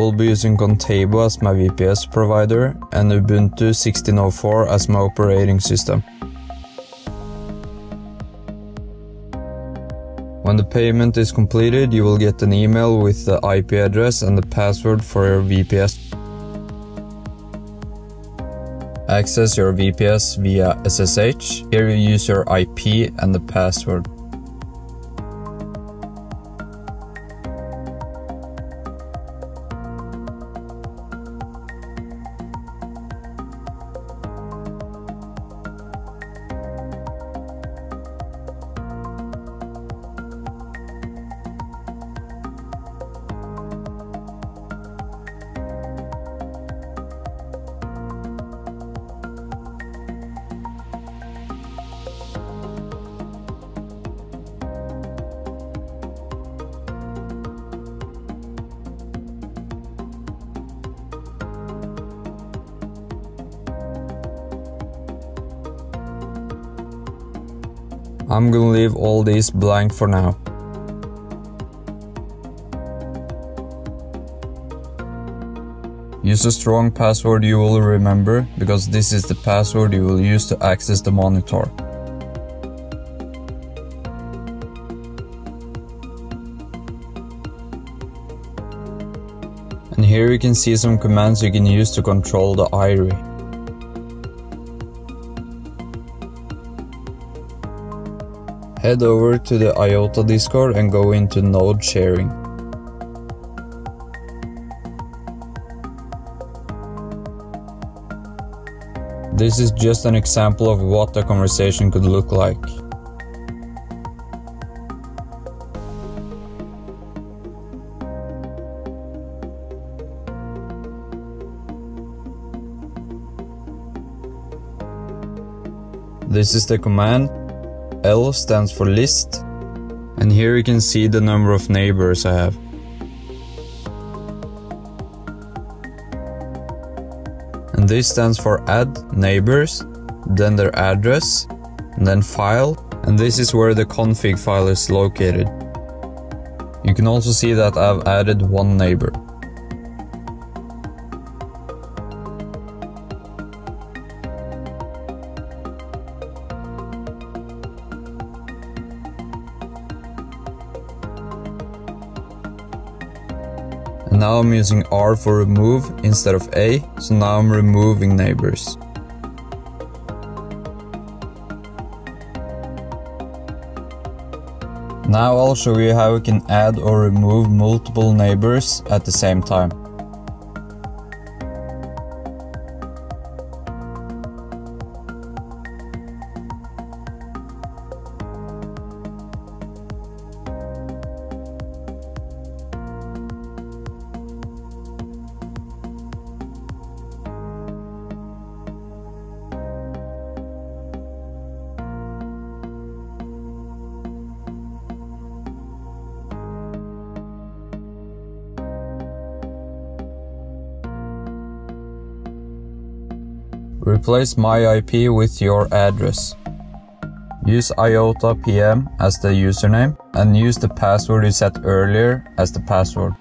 will be using Contabo as my VPS provider and Ubuntu 16.04 as my operating system. When the payment is completed, you will get an email with the IP address and the password for your VPS. Access your VPS via SSH. Here you use your IP and the password. I'm gonna leave all these blank for now. Use a strong password you will remember, because this is the password you will use to access the monitor. And here you can see some commands you can use to control the IRI. Head over to the IOTA Discord and go into node sharing. This is just an example of what a conversation could look like. This is the command L stands for list. And here you can see the number of neighbors I have. And this stands for add neighbors, then their address, and then file, and this is where the config file is located. You can also see that I've added one neighbor. Now I'm using R for remove instead of A, so now I'm removing neighbors. Now I'll show you how we can add or remove multiple neighbors at the same time. Replace my IP with your address. Use IOTA PM as the username and use the password you set earlier as the password.